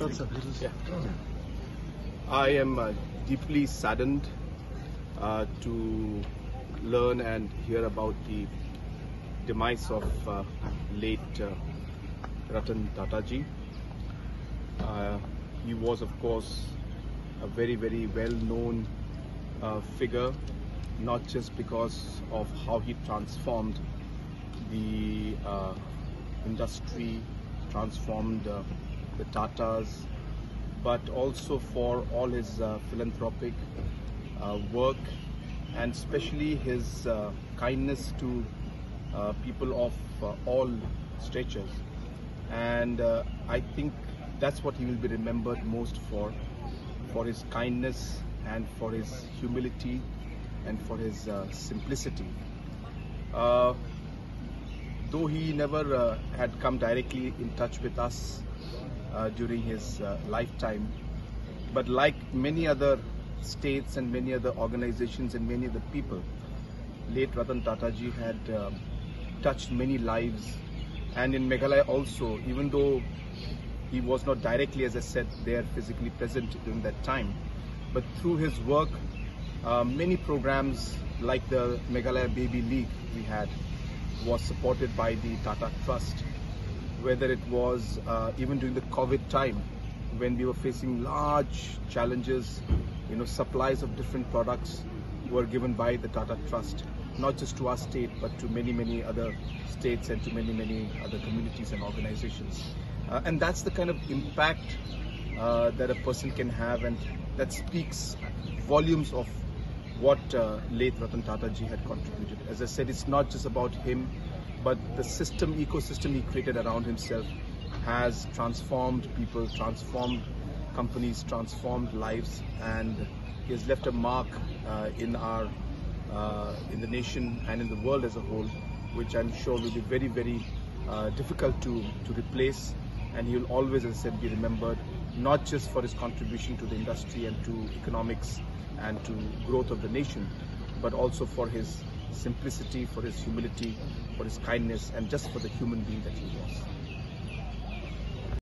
Yeah. I am uh, deeply saddened uh, to learn and hear about the demise of uh, late uh, Ratan Tataji. Uh, he was, of course, a very, very well known uh, figure, not just because of how he transformed the industry, transformed the Tatas, but also for all his uh, philanthropic uh, work and especially his uh, kindness to uh, people of uh, all statures. And uh, I think that's what he will be remembered most for, for his kindness and for his humility and for his simplicity. Though he never had come directly in touch with us during his uh, lifetime, but like many other states and many other organizations and many other people, late Ratan Tataji had um touched many lives. And in Meghalaya also, even though he was not directly, as I said, there physically present during that time, but through his work, uh, many programs like the Meghalaya Baby League we had was supported by the Tata Trust. Whether it was uh, even during the COVID time when we were facing large challenges, you know, supplies of different products were given by the Tata Trust, not just to our state but to many, many other states and to many, many other communities and organizations. Uh, and that's the kind of impact uh, that a person can have, and that speaks volumes of what uh, late Ratan Tata ji had contributed. As I said, it's not just about him, but the system, ecosystem he created around himself has transformed people, transformed companies, transformed lives, and he has left a mark uh, in our, uh, in the nation and in the world as a whole, which I'm sure will be very, very uh, difficult to, to replace. And he will always, as I said, be remembered not just for his contribution to the industry and to economics and to growth of the nation, but also for his simplicity, for his humility, for his kindness, and just for the human being that he was.